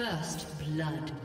First blood.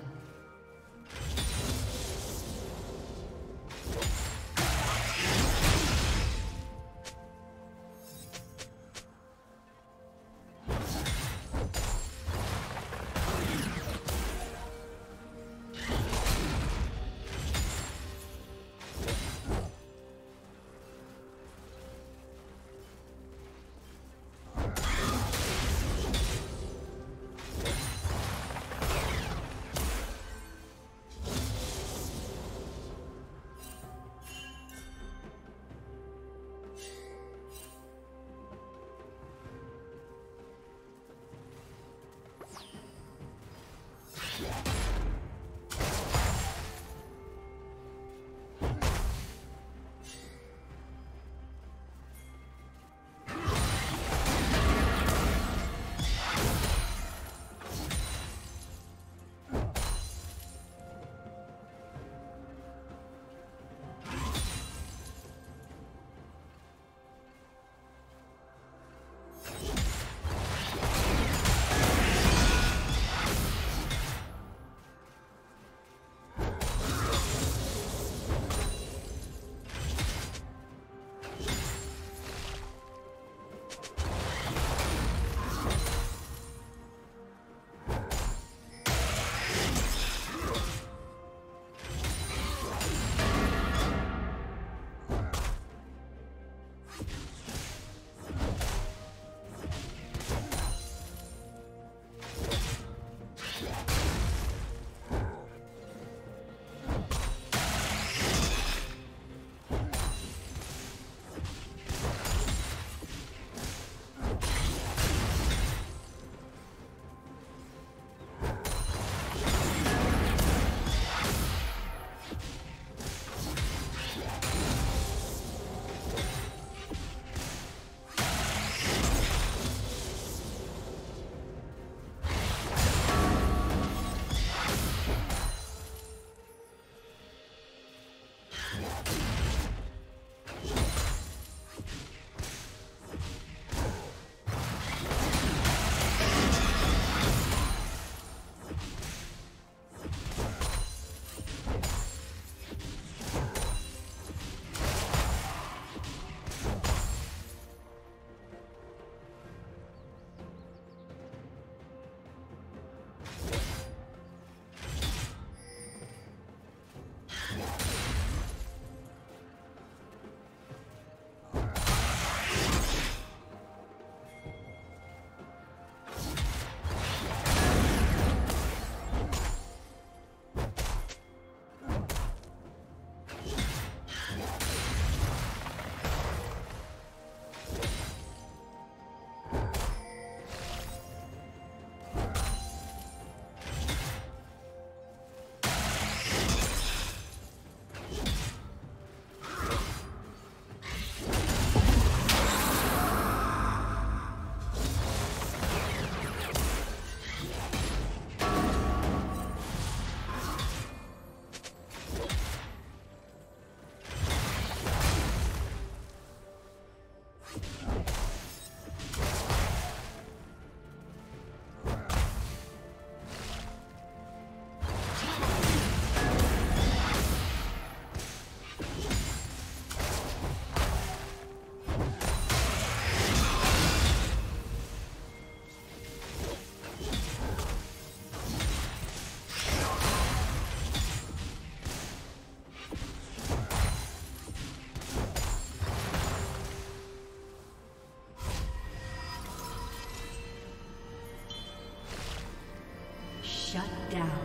Down.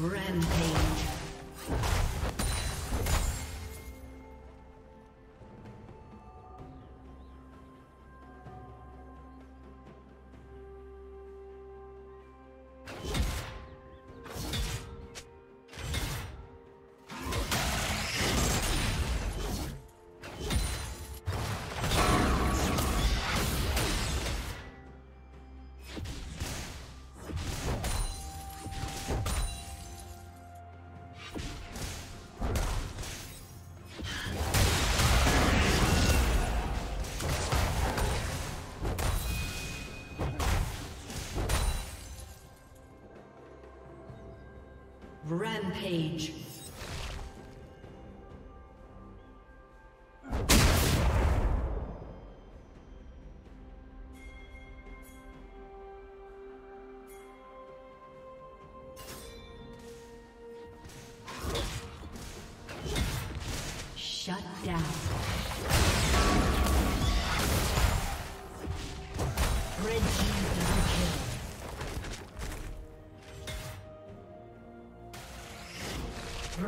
Rampage. Rampage.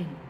again.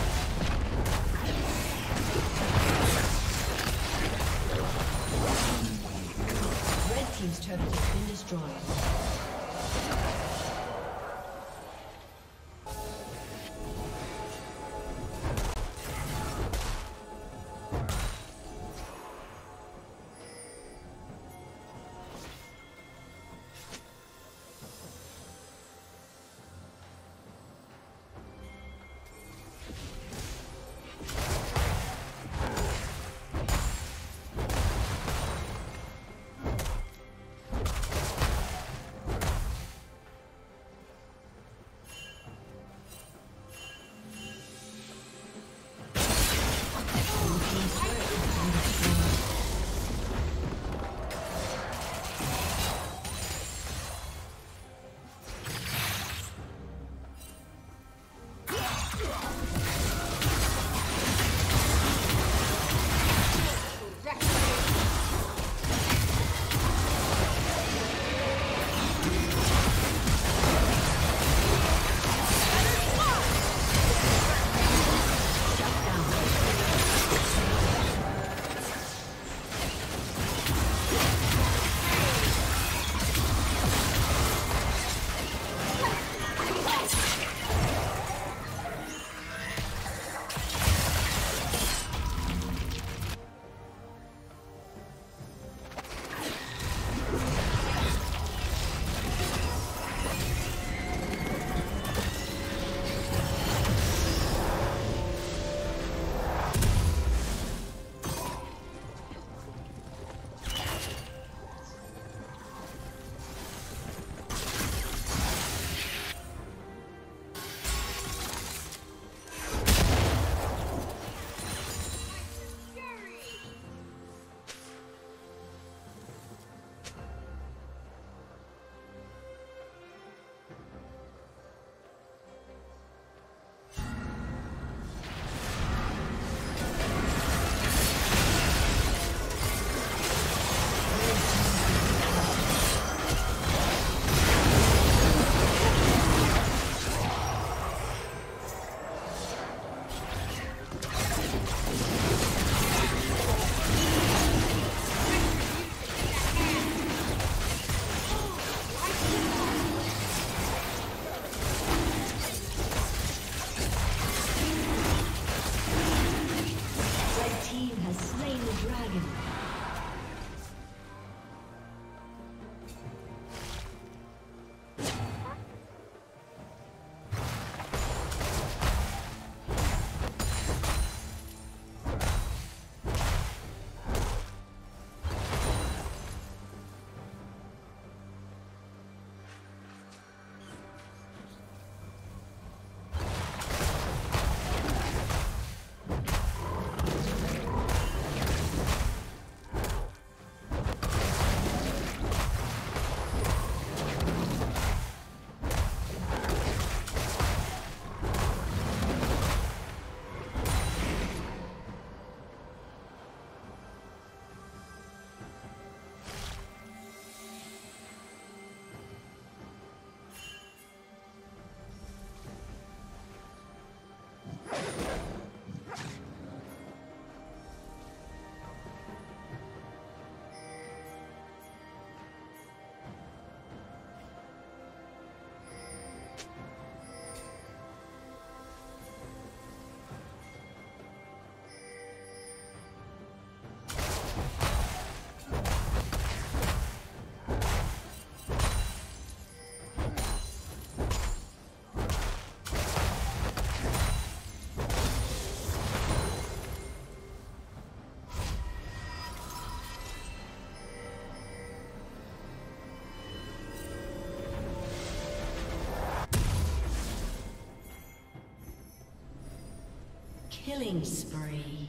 Killing spree.